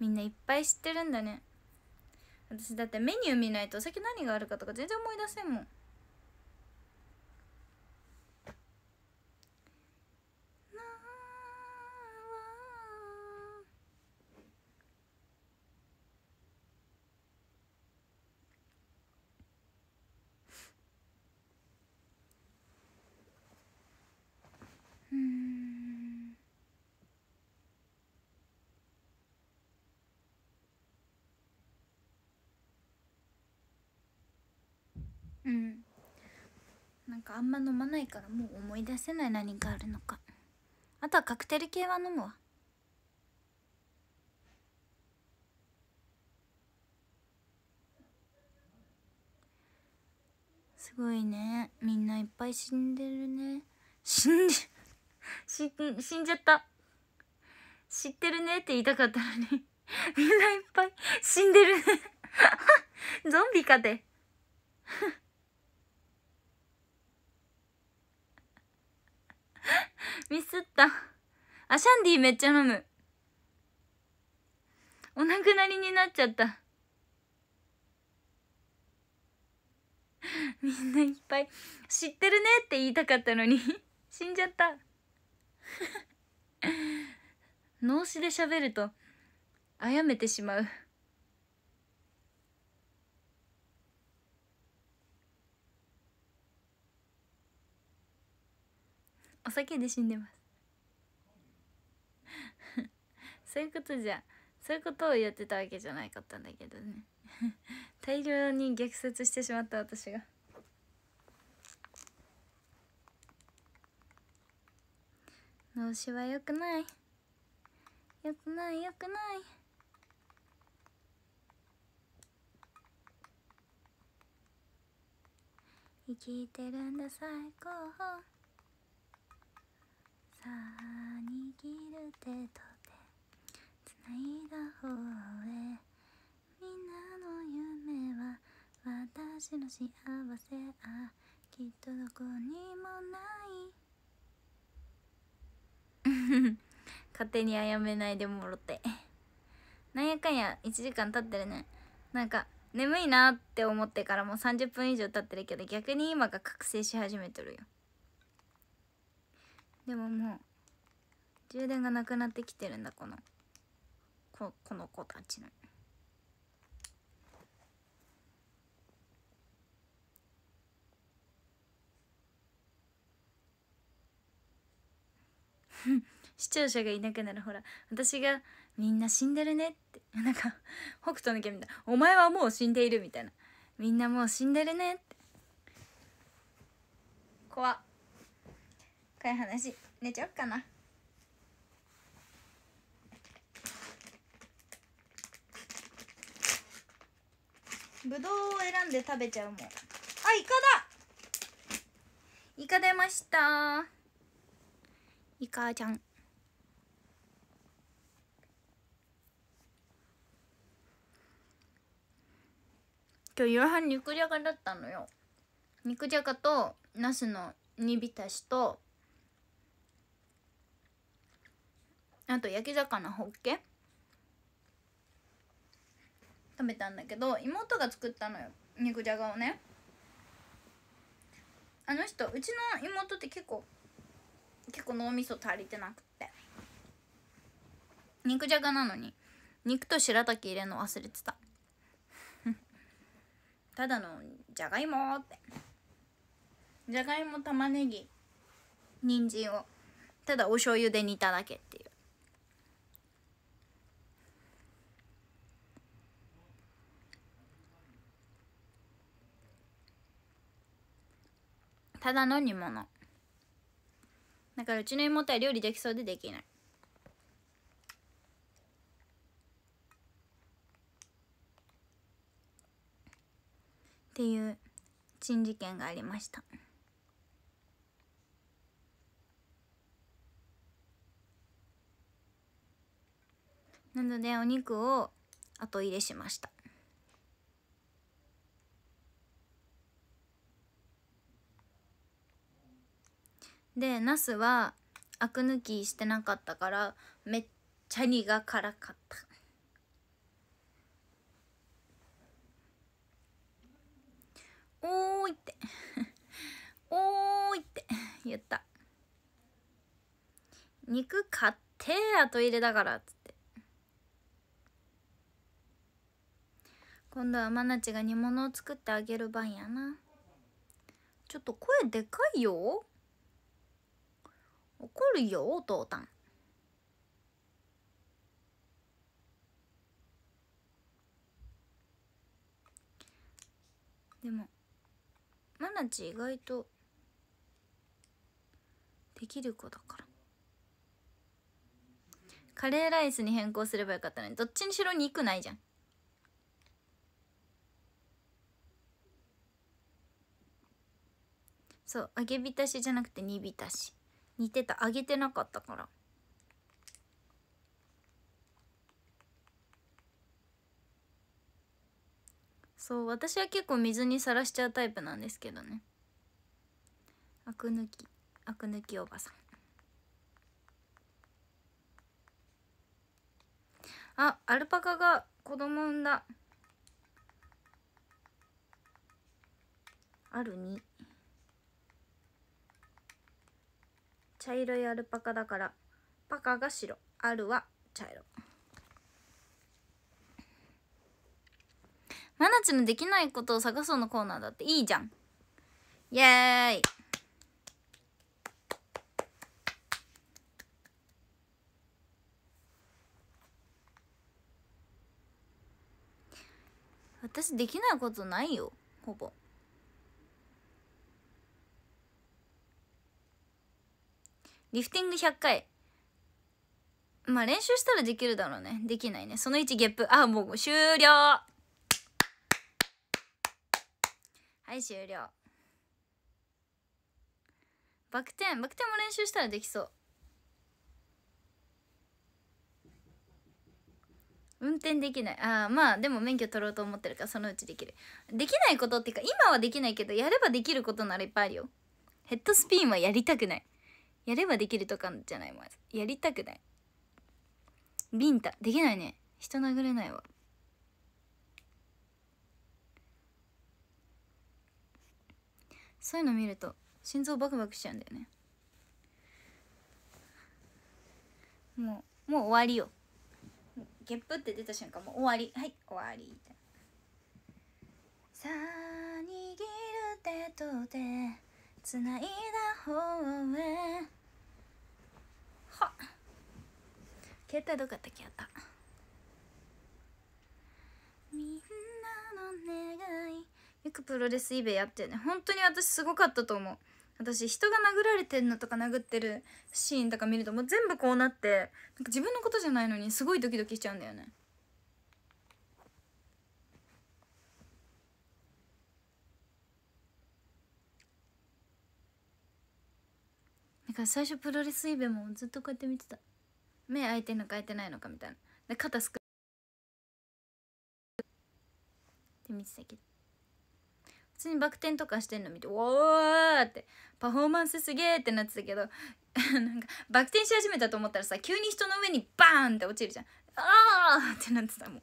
みんないっぱい知ってるんだね。私だってメニュー見ないとお酒何があるかとか全然思い出せんもん。うん。なんかあんま飲まないからもう思い出せない何があるのか。あとはカクテル系は飲むわ。すごいね。みんないっぱい死んでるね。死んで死死んじゃった。知ってるねって言いたかったのに。みんないっぱい死んでるね。ゾンビかて。ミスった。あシャンディめっちゃ飲む。お亡くなりになっちゃった。みんないっぱい知ってるねって言いたかったのに。死んじゃった。脳死で喋ると殺めてしまう。お酒で死んでます。そういうことじゃそういうことをやってたわけじゃないかったんだけどね。大量に虐殺してしまった私が。脳死はよくない。よくないよくない。生きてるんだ最高。さあ握る手と手つないだ方へみんなの夢は私の幸せあきっとどこにもない勝手にあやめないでもろて。なんやかんや1時間経ってるね。なんか眠いなって思ってからもう30分以上経ってるけど逆に今が覚醒し始めてるよ。でももう充電がなくなってきてるんだこのここの子たちの。視聴者がいなくなる。ほら私が「みんな死んでるね」って。なんか北斗の拳みたいな「お前はもう死んでいる」みたいな「みんなもう死んでるね」って。怖っ。怖い話寝ちゃおっかな。ぶどうを選んで食べちゃうもん。あイカだ。イカ出ました。イカちゃん。今日夕飯肉じゃがだったのよ。肉じゃがとナスの煮浸しとあと焼き魚ホッケ？食べたんだけど妹が作ったのよ。肉じゃがをね。あの人うちの妹って結構結構脳みそ足りてなくて。肉じゃがなのに肉と白滝入れるの忘れてた。ただのじゃがいもって。じゃがいも玉ねぎ人参を。ただお醤油で煮ただけっていう。ただの煮物。だからうちの妹は料理できそうでできない。っていう珍事件がありました。なのでお肉を後入れしました。でナスはアク抜きしてなかったからめっちゃ苦辛かった。おーいって。おーいって。言った。肉買って後入れだからっつって。今度はマナチが煮物を作ってあげる番やな。ちょっと声でかいよ。怒るよお父さん。でもマナチ意外とできる子だから。カレーライスに変更すればよかったのにどっちにしろ肉ないじゃん。そう揚げ浸しじゃなくて煮浸し。煮てた。揚げてなかったから。そう私は結構水にさらしちゃうタイプなんですけどね。アク抜き。アク抜きおばさん。あアルパカが子供産んだ。あるに？茶色いアルパカだから。パカが白。あるは茶色。マナチのできないことを探そうのコーナーだって。いいじゃん。イエーイ。私できないことないよ。ほぼ。リフティング100回。まあ練習したらできるだろうね。できないね。その1ゲップ。あもう終了。はい終了。バク転。バク転も練習したらできそう。運転できない。ああまあでも免許取ろうと思ってるからそのうちできる。できないことっていうか今はできないけどやればできることならいっぱいあるよ。ヘッドスピンはやりたくない。やればできるとかじゃないまずやりたくない。ビンタ。できないね。人殴れないわ。そういうの見ると心臓バクバクしちゃうんだよね。もうもう終わりよ。ゲップって出た瞬間もう終わり。はい終わり。さあ握る手と手。つないだ方へ。はっ。携帯どこやったっけやった。みんなの願い。よくプロレスイベやってね。本当に私すごかったと思う。私人が殴られてんのとか殴ってるシーンとか見るともう全部こうなってなんか自分のことじゃないのにすごいドキドキしちゃうんだよね。だから最初プロレスイベもずっとこうやって見てた。目開いてんのか開いてないのかみたいな。で肩すくって。見てたけど。普通にバク転とかしてんの見て「おー!」って。パフォーマンスすげーってなってたけど。なんかバク転し始めたと思ったらさ急に人の上にバーンって落ちるじゃん。あーってなってたもん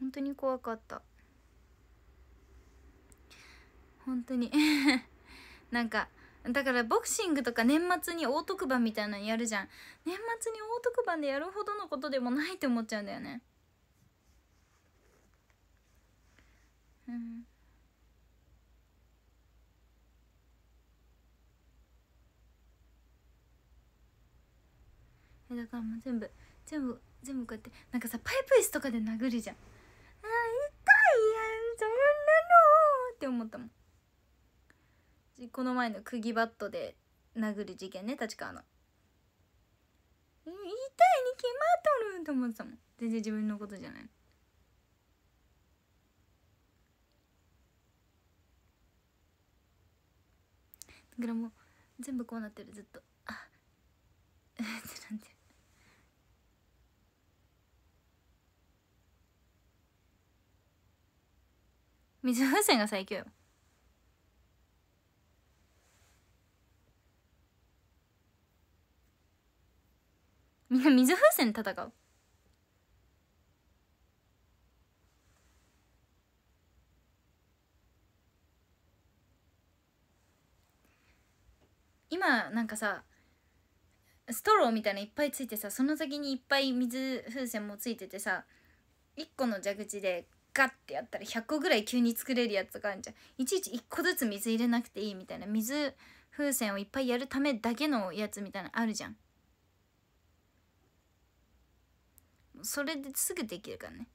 本当に怖かった。本当に。なんかだからボクシングとか年末に大特番みたいなのやるじゃん。年末に大特番でやるほどのことでもないって思っちゃうんだよね。うん。だからもう全部全部全部こうやってなんかさパイプ椅子とかで殴るじゃんあ痛いやんそんなのって思ったもん。この前の釘バットで殴る事件ね立川の。痛いたいに決まっとると思ってたもん。全然自分のことじゃないだからもう全部こうなってる。ずっと。あって なって。水風船が最強よ。みんな水風船戦う？今なんかさストローみたいないっぱいついてさその先にいっぱい水風船もついててさ1個の蛇口でガッてやったら100個ぐらい急に作れるやつがあるじゃん。いちいち1個ずつ水入れなくていいみたいな。水風船をいっぱいやるためだけのやつみたいなあるじゃん。それですぐできるからね。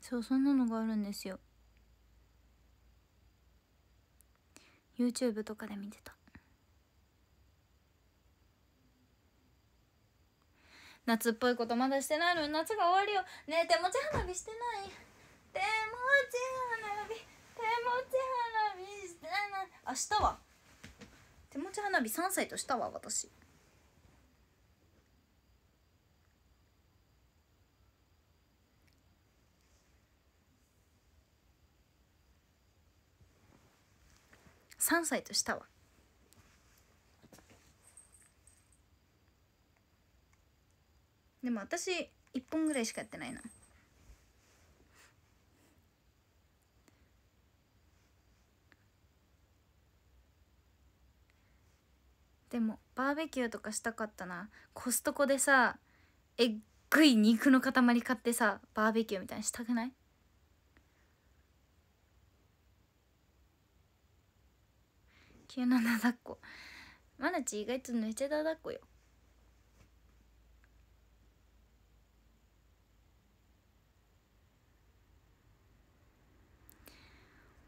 そうそんなのがあるんですよ。YouTube とかで見てた。夏っぽいことまだしてないのに夏が終わるよ。ねえ手持ち花火してない？手持ち花火。手持ち花火してない。明日は？手持ち花火3歳としたわ私。3歳としたわ。でも私1本ぐらいしかやってないな。でもバーベキューとかしたかったな。コストコでさえっぐい肉の塊買ってさバーベキューみたいにしたくない？急ななだっこ。マナチ意外とめっちゃだだっこよ。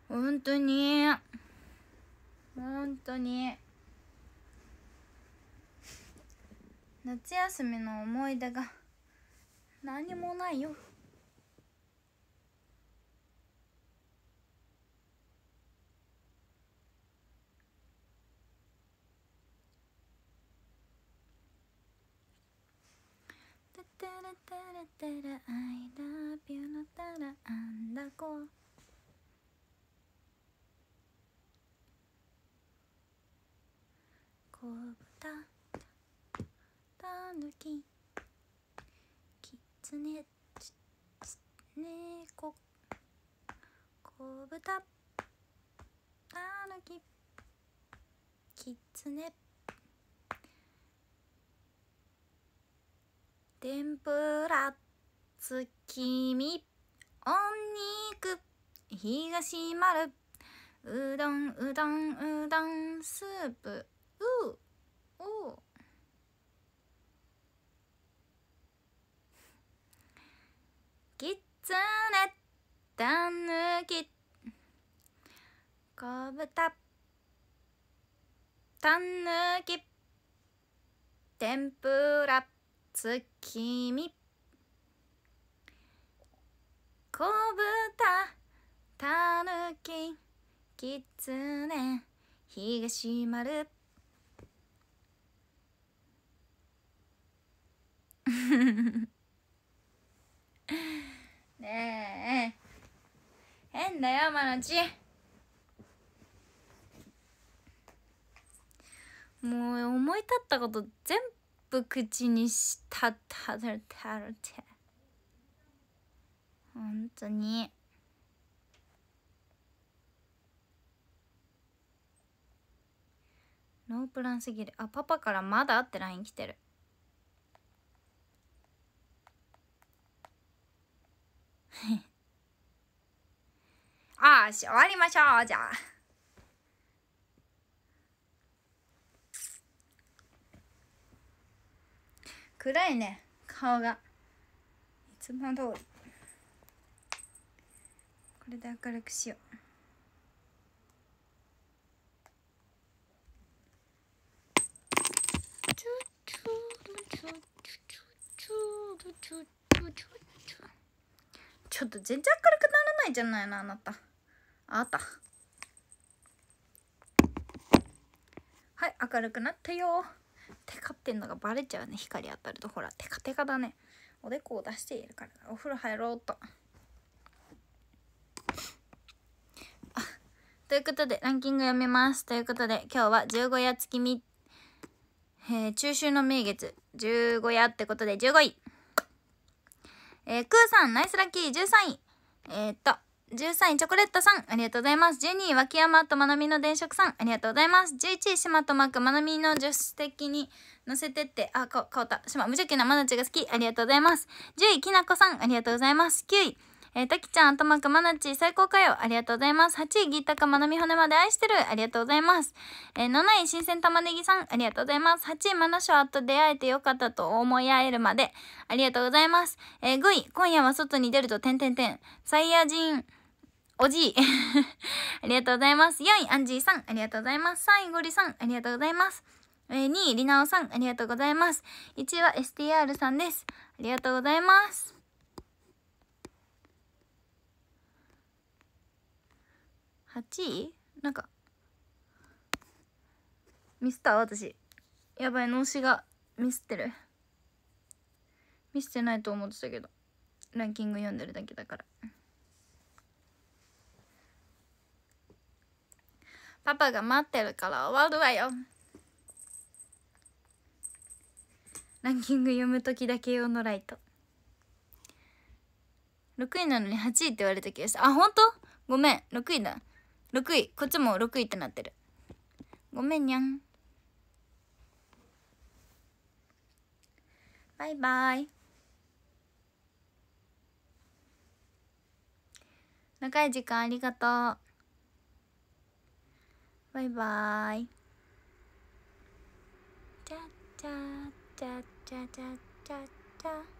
本当に。本当に。夏休みの思い出が何もないよテレテレテレ I love you のたらあんだこ。こぶたたぬき。きつねねこ。こぶたたぬき。きつね。天ぷら月見お肉東丸うどんうどんうどんスープううきつねたぬき。こぶた。たぬき。天ぷら。月見こぶたぬき。きつね東丸 ねえ変だよマナチもう思い立ったこと全部口にしたたるたるて本当に。ノープランすぎる。あパパからまだって LINE 来てる。ああし終わりましょうじゃあ。暗いね顔が。いつも通り。これで明るくしよう。ちょっと全然明るくならないじゃないのあなた。あなた。はい明るくなったよ。テカってんのがバレちゃうね。光当たるとほらテカテカだね。おでこを出しているから。お風呂入ろうと。ということでランキング読みます。ということで今日は十五夜月見えー、中秋の名月。十五夜ってことで15位。えー、クーさんナイスラッキー13位。えー、っと13位チョコレートさんありがとうございます12位脇山とまなみの電飾さんありがとうございます11位島とマークまなみの助手席に乗せてってあか変わった島無邪気なまなちが好きありがとうございます10位きなこさんありがとうございます9位えー、たきちゃん、とまくまなち、最高かよ。ありがとうございます。8位、ギッタカまなみ骨まで愛してる。ありがとうございます。えー、7位、新鮮玉ねぎさん、ありがとうございます。8位、マナショアと出会えてよかったと思い合えるまで、ありがとうございます。えー、5位、今夜は外に出ると、てんてんてん。サイヤ人、おじい。ありがとうございます。4位、アンジーさん、ありがとうございます。3位、ゴリさん、ありがとうございます。2位、リナオさん、ありがとうございます。1位は STR さんです。ありがとうございます。8位なんかミスった？私やばい脳死がミスってるミスってないと思ってたけどランキング読んでるだけだからパパが待ってるから終わるわよ。ランキング読む時だけ用のライト。6位なのに8位って言われた気がした。あ本当？ごめん。6位だ。6位。こっちも6位ってなってる。ごめんにゃん。バイバイ。長い時間ありがとう。バイバイ。チャチャチャチャチャチャチャ。